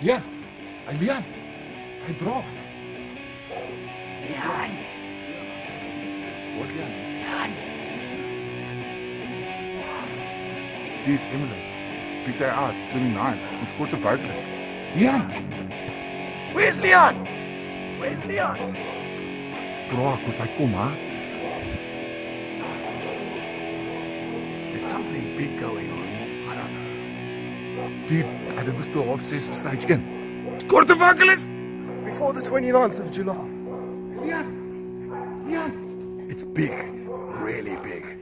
Liaan. Hey, Liaan. Hey, bro. Liaan. What's Liaan? Liaan. Dude, Emily. Pick that out. 29. Ons kort 'n vocalist. Liaan. Where's Liaan? Where's Liaan? Bro, ek moet hy kom, hè? There's something big going on. I don't. Dude, dink ons speel half 6 op stage 1. Kort 'n vocalist. Before the 29th of July. Yeah. Liaan. It's big. Really big.